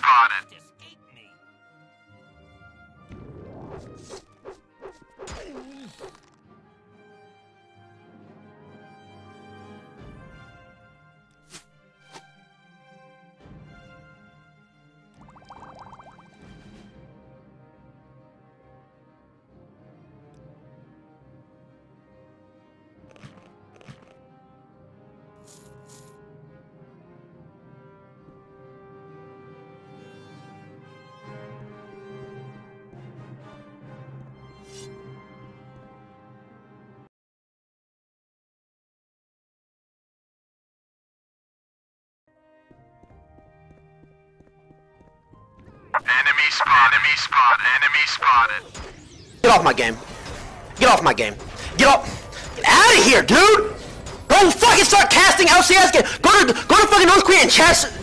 spotted. Enemy spotted. Enemy spotted. Enemy spotted. Get off my game. Get off my game. Get off. Get out of here, dude. Don't fucking start casting LCS game. Go to go to fucking North Korea and chess